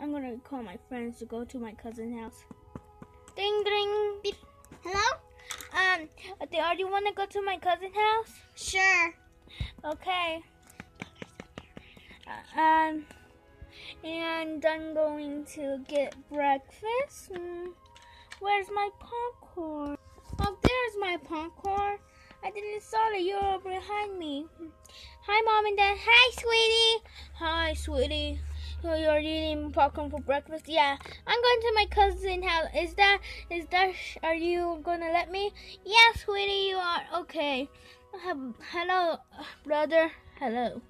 I'm gonna call my friends to go to my cousin's house. Ding ding. Beep. Hello? Um, do you want to go to my cousin's house? Sure. Okay. Uh, um, and I'm going to get breakfast. Mm, where's my popcorn? Oh, there's my popcorn. I didn't saw that you were behind me. Hi, mom and dad. Hi, sweetie. Hi, sweetie. So you're eating popcorn for breakfast? Yeah. I'm going to my cousin's house. Is that? Is that? Are you gonna let me? Yes, Yeah, sweetie, you are. Okay. Um, hello, brother. Hello.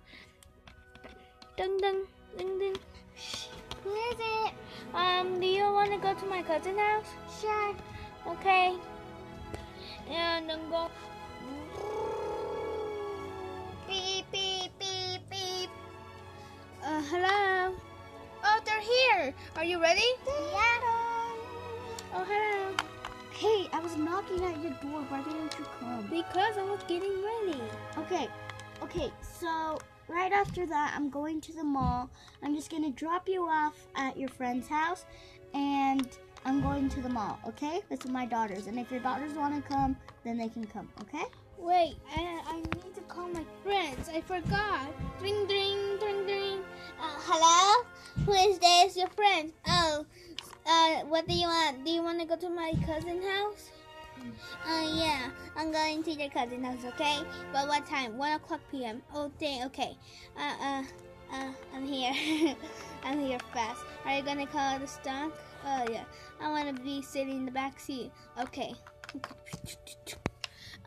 Ding ding ding ding. Who is it? Um, do you want to go to my cousin's house? Sure. Okay. And then go. They're you ready? Yeah. Oh, hello. Hey, I was knocking at your door. Why didn't you come? Because I was getting ready. Okay, okay, so right after that, I'm going to the mall. I'm just gonna drop you off at your friend's house, and I'm going to the mall, okay? With my daughters. And if your daughters wanna come, then they can come, okay? Wait, I, I need to call my friends. I forgot. Ring, ring, ring, ring. Uh, hello? Who is this? Your friend? Oh, uh, what do you want? Do you want to go to my cousin's house? Uh, yeah, I'm going to your cousin's house, okay? But what time? 1 o'clock p.m. Oh, dang, okay. Uh, uh, uh, I'm here. I'm here fast. Are you gonna call the stock? Oh, yeah. I want to be sitting in the back seat. Okay.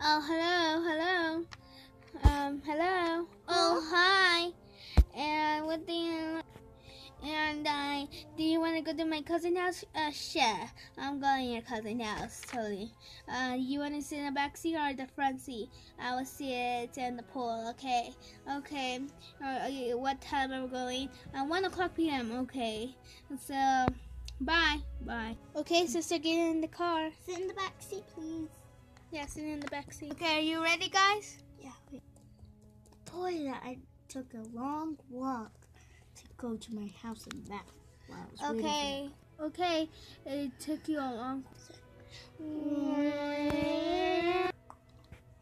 Oh, hello, hello. Um, hello. Oh, hi. And what do you? Go to my cousin's house? Uh, sure. I'm going to your cousin's house, totally. Uh, you want to sit in the back seat or the front seat? I will sit in the pool. Okay. Okay. Uh, okay, what time are we going? Uh, one o'clock p.m. Okay. So, bye. Bye. Okay, sister, get in the car. Sit in the back seat, please. Yeah, sit in the back seat. Okay, are you ready, guys? Yeah, wait. Boy, I took a long walk to go to my house and back. While I was waiting Okay. Okay. It took you a long. for-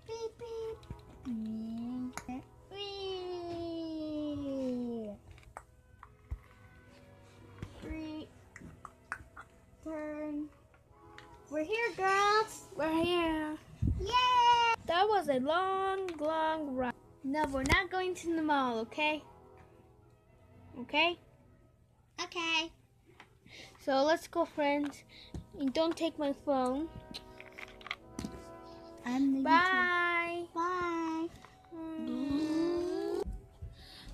Beep, beep. Whee. Three. Turn. We're here, girls. We're here. Yay! That was a long, long ride. No, we're not going to the mall, okay? Okay? Okay. So let's go, friends. And don't take my phone. I'm the Bye. Bye. Mm.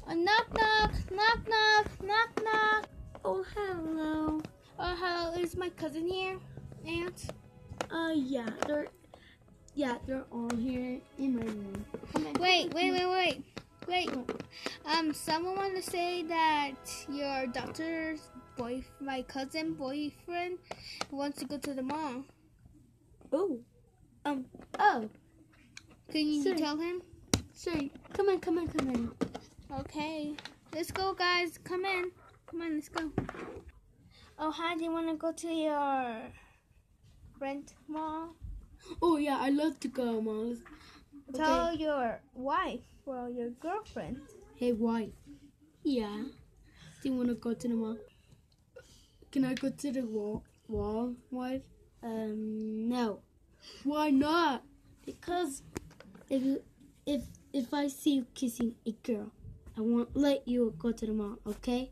Uh, knock, knock, knock, knock, knock, knock. Oh, hello. Oh, hello. Is my cousin here? Aunt? Uh, yeah, they're, yeah, they're all here in my room. Wait, wait, wait, wait. Wait. Um, someone want to say that your daughter's boy, my cousin boyfriend, wants to go to the mall. Oh, um, oh, Can you Sorry. tell him? sorry. Come on, come on, come on. Okay. Let's go, guys. Come in. Come on, let's go. Oh, hi. Do you want to go to your rent mall? Oh yeah, I love to go, mom. Tell your wife or your girlfriend. Hey, wife. Yeah. Do you want to go to the mall? Can I go to the wall, wall, wife? Um, no. Why not? Because if you, if if I see you kissing a girl, I won't let you go to the mall. Okay?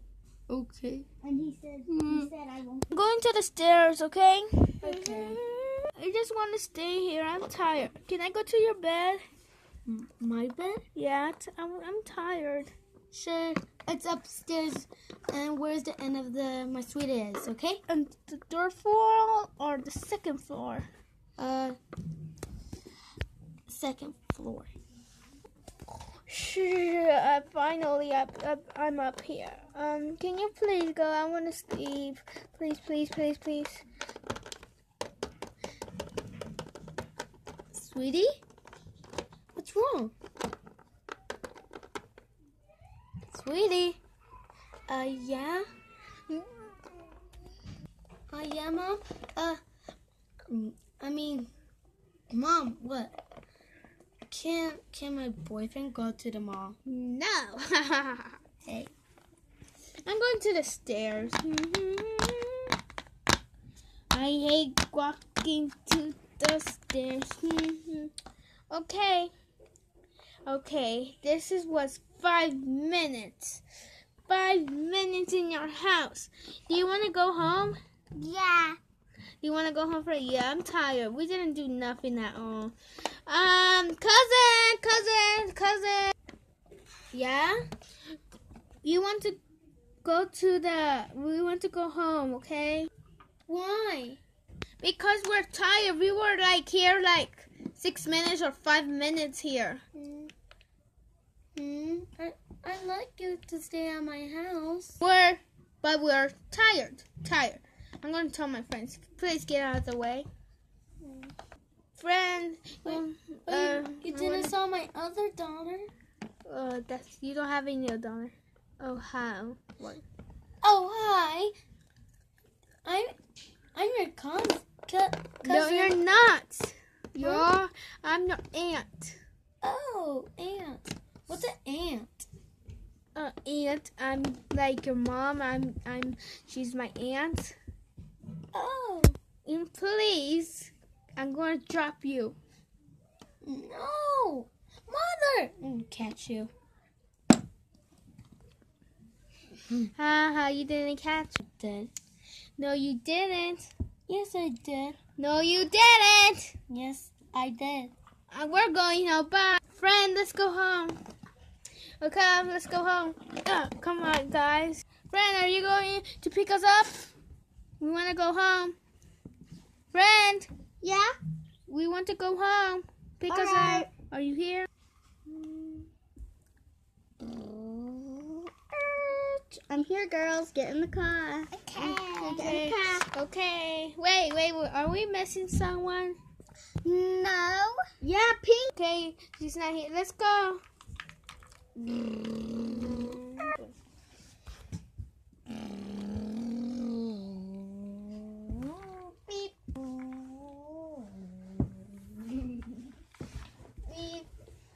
Okay. And he said, Mm. he said I won't. I'm going to the stairs, okay? Okay. I just want to stay here. I'm tired. Can I go to your bed? My bed? Yeah, I'm, I'm tired. Sure. It's upstairs. And where's the end of the my suite is? Okay? And the third floor or the second floor? Uh, second floor. Sure, I finally up, up I'm up here. Um, can you please go? I want to sleep. Please, please, please, please. Sweetie, what's wrong? Sweetie, uh, yeah. Uh, yeah, mom. Uh, I mean, mom, what? Can can my boyfriend go to the mall? No. Hey. I'm going to the stairs. I hate walking to the stairs. okay. Okay, this is was five minutes. Five minutes in your house. Do you want to go home? Yeah. You want to go home for yeah? I'm tired. We didn't do nothing at all. Um, cousin, cousin, cousin. Yeah. You want to go to the? We want to go home. Okay. Why? Because we're tired. We were like here like six minutes or five minutes here. Hmm. Hmm. I I like you to stay at my house. We're, but we're tired. Tired. I'm gonna tell my friends. Please get out of the way. Friend, Wait, um, Oh, uh, you, didn't wanna- saw my other daughter. Uh, that's you don't have any daughter. Oh how? What? Oh hi. I'm I'm your cousin. No, you're not. You're. I'm your aunt. Oh, aunt. What's an aunt? Uh, aunt. I'm like your mom. I'm. I'm. She's my aunt. Oh And please, I'm gonna drop you. no, mother. Mm, catch you. Haha, you didn't catch. it. Did. No, you didn't. Yes, I did. No, you didn't. Yes, I did. Uh, we're going now. Bye, friend. Let's go home. Okay, let's go home. Uh, come on, guys. Friend, are you going to pick us up? We want to go home. Friend, Yeah. we want to go home. Pick us Alright. up. Are you here? I'm here, girls. Get in the car. Okay. Okay. Wait, wait, wait. Are we missing someone? No. Yeah, Pink. Okay, she's not here. Let's go. Beep. Beep,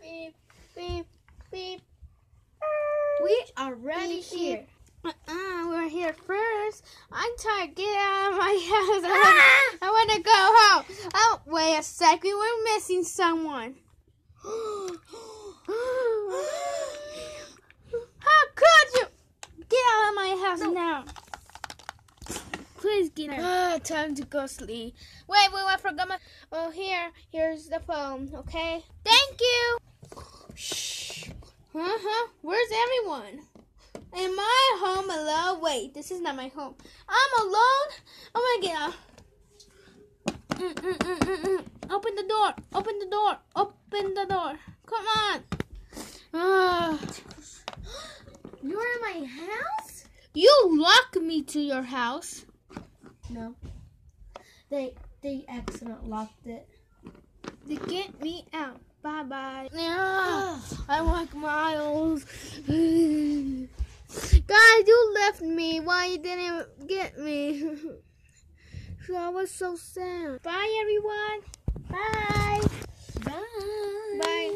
beep, beep, beep. We are ready Beep, beep. here. Uh-uh, we're here first. I'm tired. Get out of my house. I wanna, I wanna go home. Oh, wait a second. We're missing someone. How could you? Get out of my house now. Please get out. Ah, time to go sleep. Wait, wait, I forgot my. Oh, here. Here's the phone, okay? Thank you. Shh. Uh huh. Where's everyone? Am I home alone? Wait, this is not my home. I'm alone? My god. Mm, mm, mm, mm. Open the door. Open the door. Open the door. Come on. Ah. You're in my house? you lock me to your house. No. They they accidentally locked it. They get me out. Bye bye. Yeah, I like Miles. Guys, you left me. Why you didn't get me? so I was so sad. Bye, everyone. Bye. Bye. Bye.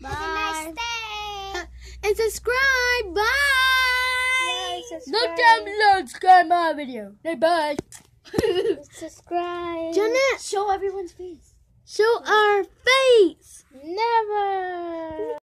Bye. Have a nice day. And subscribe. Bye. Look down below and subscribe my video. Say bye. Subscribe. Jeanette, show everyone's face. Show our face. Never.